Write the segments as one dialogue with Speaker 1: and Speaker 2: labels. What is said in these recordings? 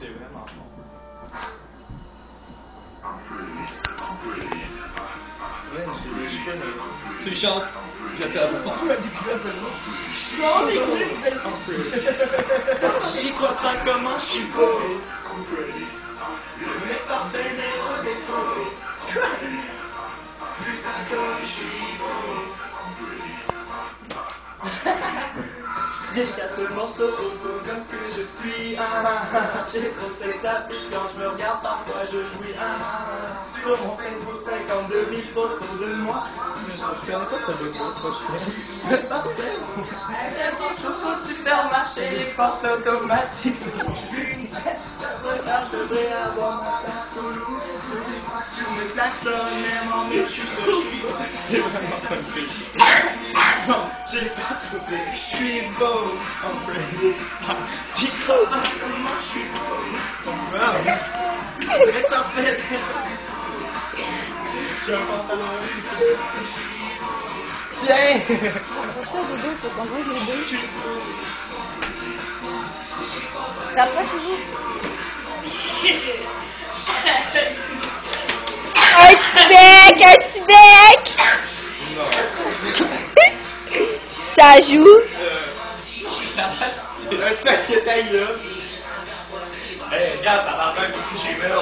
Speaker 1: c'est vraiment bon.
Speaker 2: Ouais, j'ai des cheveux, mais...
Speaker 1: Tu chantes, je
Speaker 2: maintenant?
Speaker 3: Non, des J'y crois pas comment je suis. Le mec parfait, Dédicace ce morceau au beau comme ce que je suis. Ah, ah, ah. J'ai trop sexe ça pique quand je me regarde, parfois je jouis. Ah, ah, ah. Sur mon Facebook, 52 000 photos de moi?
Speaker 2: Je connais pas cette vidéo, c'est pas chiant.
Speaker 3: Parfait. Chauffe au supermarché, les portes automatiques sont Regarde, je devrais avoir ma je suis beau, en fait. J'y beau.
Speaker 2: Tiens!
Speaker 4: T'approches-vous. Un petit bec, un petit bec!
Speaker 1: Non.
Speaker 4: Ça joue.
Speaker 3: C'est parce que t'as eu là.
Speaker 1: Hey, regarde, t'as l'air même chez Mel.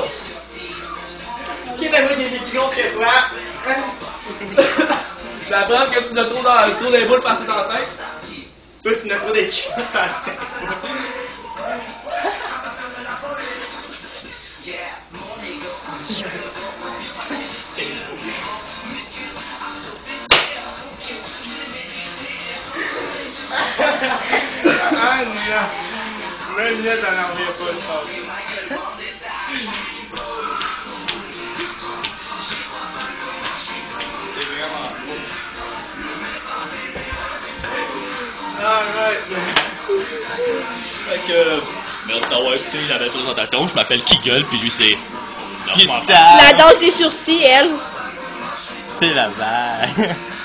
Speaker 3: Ok, ben moi j'ai des pions que toi.
Speaker 1: La preuve que tu l'as trop dans le tour des boules passé dans la tête.
Speaker 3: Toi, tu n'as pas des parce que. Ah, non. Même là, t'en en reviens pas, je pense.
Speaker 1: C'est vraiment beau.
Speaker 3: Alright.
Speaker 5: Merci d'avoir écouté la belle présentation. Je m'appelle Kiggle, puis lui c'est.
Speaker 4: La danse des sourcils, elle.
Speaker 5: C'est la vague.